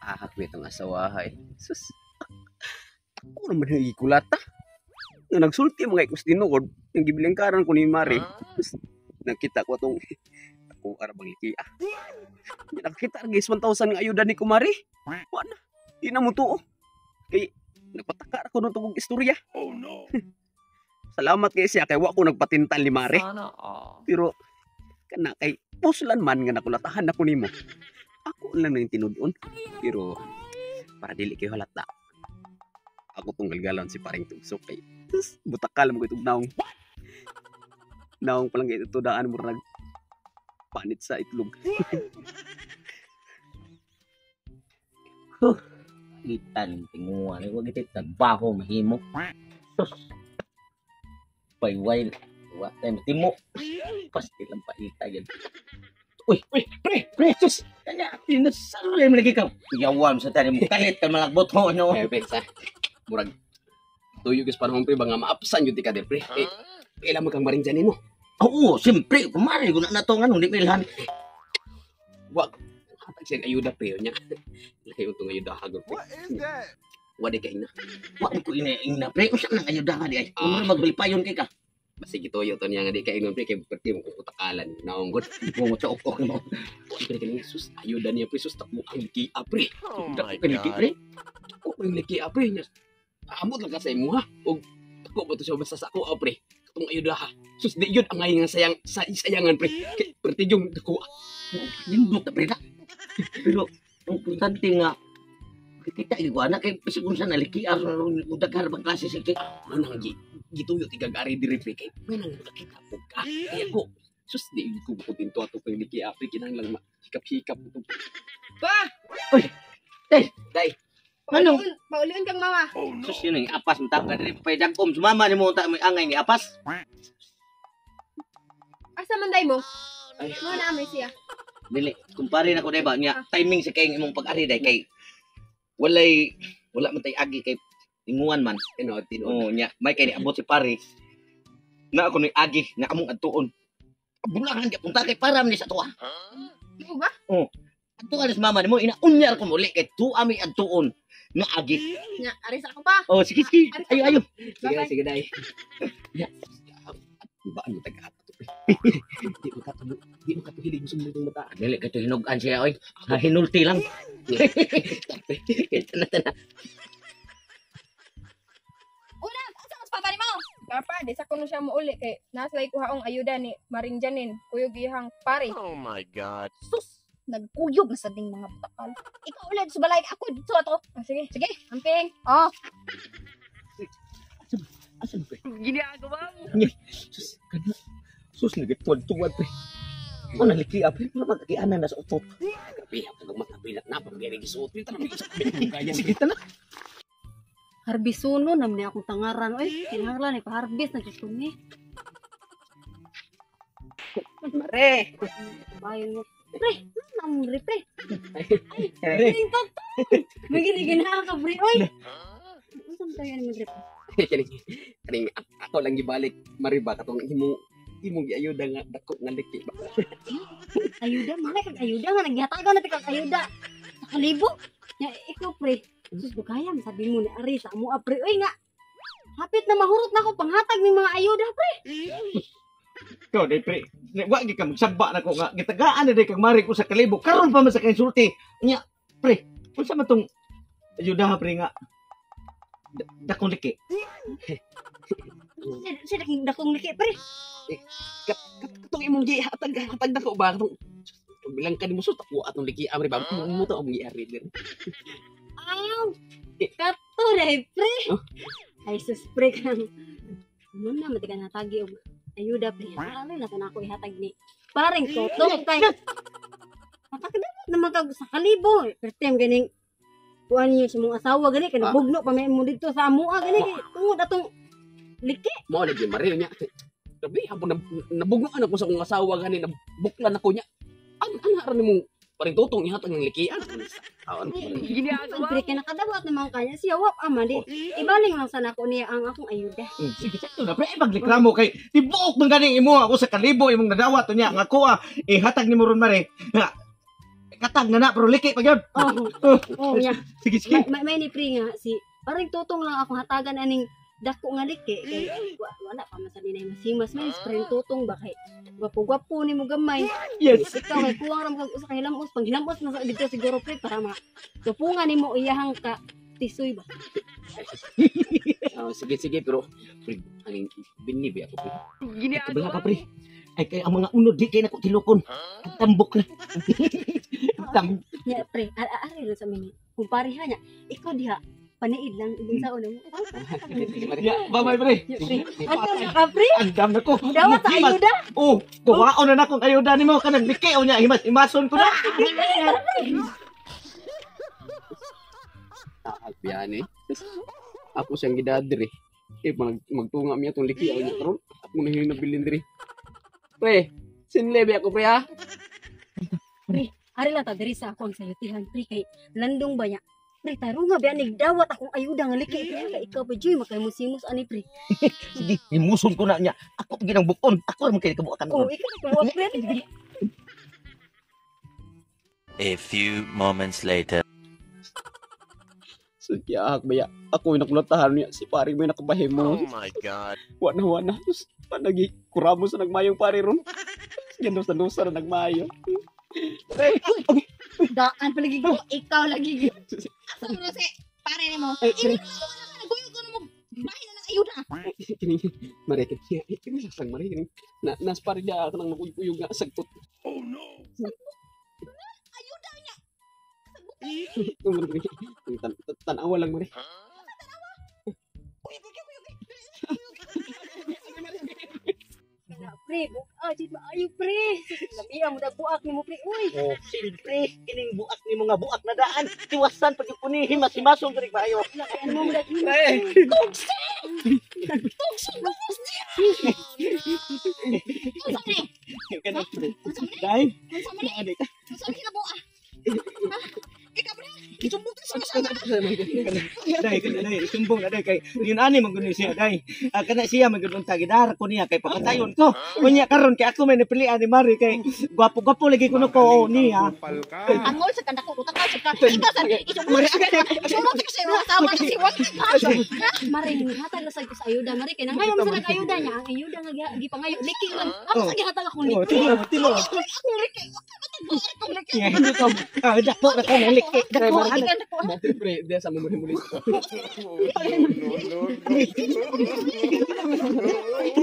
Ahak itong asawahay. Sus. Ako naman yung ikulata. Nga nagsulti mga ikos tinukod. Yung gibilang karan ko ni Mari. Sus. Nakita ko itong ako arabang liki ah. Nakita guys 1,000 nga ayuda ni Kumari. Wala. Di na mo tuo. Kay nagpataka ako nung tugong istorya. Oh no. Salamat kay siya kay wa ko nagpatintal ni Mari. Sana all. Pero kana kay puslan man nga nakulatahan ako nimo. Ako lang nang tinudon. Pero para dili kay halata. Ako tong galgalan si paring tugsok kay sus, butakal mo ko itong naong. Naong palang ito tudaan mo nag panit sa itlog. Itan, tinguan. Huwag ito trabaho, mahimo. Sus. Payway. Wa tayo matimo. Pasti lang paita yan. Uy, uy, pre, pre, sus. Kanya, tinasarili mo lagi ka. Yawan sa tani mo. Kahit ka malagbot mo, ano. Eh, sa murag tuyo guys panahon pre ba nga maapsan di ka de pre. Kay kailan mo kang maring dyan mo. Oo, siyempre, kumari ko na nato nga nung di milhan. Wag hatag siya ayuda pre nya. Lahi utong ayuda hagod. What is that? Wadi kay na. Wa ko ina ina pre, usa nang ayuda ka di ay. Kung magbali pa yun kay ka. Basi gitoyo to niya nga di kay ingon pre kay perti mo kutakalan naong god. Mo mo sa ok mo. Pre kay sus ayuda niya pre sus tak mo ang liki apre. Oh Dako my ka liki god. pre. Ko yung liki apre niya. Amot lang ka sa imo ha. Og ako ba to siya basta sa ako apre. Katong ayuda ha. Sus di yun ang nga sayang sa sayangan pre. Kay perti yung dako Nindot na pre na. Pero ang importante nga kita iguana kay pasigun sa naliki ar udagar bang klase si kay manang gi gituyo ti gagari diri pre kay manang nakita ko ka kaya ko sus di ko ko tinto ato kay liki apre kinahanglan ma hikap-hikap ito Ano? Paulion, paulion kang mama. Oh no. sus yun ang apas mata ka diri pa dagom sumama nimo ta may angay ni apas Asa man day mo? Ay. Mo na may siya. dili kumpare na ko dai ba niya timing sa kay imong pag-ari dai kay walay wala man tay agi kay tinguan man. Ano tino oh nya may kay niabot si Paris na ako ni agi na among adtuon. Bulangan gyud punta kay para man ni sa tuwa. Mo ba? adto ka sa mama nimo ina unyar ko muli kay tuwa mi adtuon. Nga agi. Nya, aris ako pa. oh sige sige. Ayo ayo. Sige sige dai ya ba ano taga ato pre di mo katulo di mo katuhilig mo sumulong mata dili ka hinugan siya oy ha hinulti lang Ito na, ito na. Una, asa mas papa mo? Papa, di sa kuno siya mo uli kay naslay ko haong ayuda ni Maring Janin, kuyog ihang pare. Oh my god. Sus, nagkuyog na sa ding mga butakal. Ikaw ulit sa balay ako dito ato. Ah, sige, sige, amping. Oh, Asan pre Ginagawa mo. sus kana sus nagatuwad tuwad pre mo naliki apre mo magkianan na sa utot gabi ako magkapilat na pag gari gisuot nito na may isa kaya sige ta na Harbisuno nam ni akong tangaran. Oy, kinahanglan ni pa-harvest na gusto ni. mare Bayan mo. Pre, nam re pre. Pre. Ay, tok. May giniginahan ka pre. Oy, unsa tayo ni pre? kani kani ako lang gibalik mariba katong imo imong giayuda nga dako nga liki ba Ayuda, malay kag ayuda nga naghatagan na kag ayuda. Sa kalibo. Ya, ikaw pre. Sus ko kaya sabi mo ni Ari sa mo pre. Oy nga. Hapit na mahurot na ko panghatag ng mga ayuda pre. Ikaw, day pre. Wa gi ka magsaba na ko nga. Gitagaan na day kag mari ko sa kalibo. Karon pa man sa kay sulti. Nya, pre. Unsa man tong ayuda pre nga. Da- Dakong liki. Sila king dakong liki pre. katong imong gi hatag hatag dako ba katong bilang ka mo sus ako atong liki amri ba mo mo to among giari din Aw, kato dai pre. Oh. Ay sus pre kang. Ano na mati ka natagi og ayuda pre. Ano na tan ako ihatag ni. Paring toto kay. Matakda naman kag sa kalibo. First time ganing kuan niyo sa mong asawa gani kay Ah. nabugno pa may mo dito sa amoa gani kay tungod atong liki. mo lagi mariyo nya Grabe, hapon na nabugnuan ako sa akong asawa gani na buklan ako niya. Ang ang haran nimo paring tutong ihatag ng likian. Awan. Gini Ang pre kay nakadawat naman kanya siya wap ama di. Ibaling lang sana ko niya ang akong ayuda. Hmm, Sige, sakto na. Pre, maglikramo kay tibuok man ganing imo ako sa kalibo imong nadawat to niya. Nga ko ah, ihatag ni mo ron mare. Katag na na, pero liki pa yun. Oh, oh nya. Sige, sige. May, may, may ni pre nga si paring tutong lang akong hatagan aning dako nga liki kay wa- wala pa man sa dinay masimas may spray tutong ba kay gwapo-gwapo ni mo gamay. Yes. Ikaw kay kuwang ram kag usa ka hilamos pang hilamos na sa dito siguro pre para ma tupungan nimo iyahang ka tisoy ba. Ah, sige sige pero pre, aning binibi ako pre. Gini ka, pre. Ay, kay ang mga unod di kay nako tilukon. Tambok na. Tam Nya pre, ari lang sa mini. Kung pareha nya, ikaw diha paniid lang ibig sa una mo. Sige, Mari. Ya, bye-bye, pre. Andam na ka pre. Na ko. Dawat sa ayuda. Oh, kuwaon na na kong ayuda ni mo. Kanang liki o niya. Himas, himason ko na. Taag biyan eh. Ako siyang gidadre. Eh mag magtunga miya tong likian niya karon. Ako na yung nabilin diri. Pre, sinlebe ako pre ha. Ari lang ta diri sa akong sayutihan pre kay landong ba nya. Pre, taro nga ba dawat akong ayuda nga liki pre kay ikaw pa joy makay musimos ani pre. Sige, himuson ko na niya. Ako ginang bukon. Ako naman kayo kabukan Oh, ko. ikaw pa pre. A few moments later. So kiyaak baya. Ako yung nakulatahan niya. Si pare mo yung nakabahin Oh my god. Wana wana. Tapos panagi kuramo sa nagmayong pare ron. Ganda sa nusa na nagmayo. Daan palagi ko, ikaw lagi. Asa mo na si pare nimo? ay, pre. Naguyo ko na mo. Bahin na ng ayuda. Kini, mare kini. Eh, kini sasang mare kini. Na nas pare dia ako nang nakuyog nga sagtot. Oh no. Ayuda niya. Tunggu pre. Tan tanawa lang mare. Pre, ah, di ba ayo pre. Labiya mo da buak nimo pre. Uy, Oh, siyempre, kining buak ni mga buak na daan. Tiwasan pag ipunihin, mas himason ka rin ba ayo. lakian mo da. Ganun, pre. Dahil, Unsa man ni? Ade ka. Unsa man kana dahil, sumbong na dahil kay, yun ani man gunin siya dahil. Ah, kana siya man gunin tagidara ko niya kay papatayon ko. Kunya karon kay ako may napilian ni Mari kay gwapo-gwapo lagi kuno ko niya. Angol sa kanda ko utak ka sa ka. Mare, hatag na sa ayuda. Mare, kay nangayon sa nag-ayuda niya. Ang ayuda nga gi- gipangayo. Liki man. Ako sa gihatag akong Oh, liki. tilo, tilo. Yeah, hindi ko. Ah, dako na ko ng liki. Dako Ako, ano. ikan ako. Dati pre, dia sa muli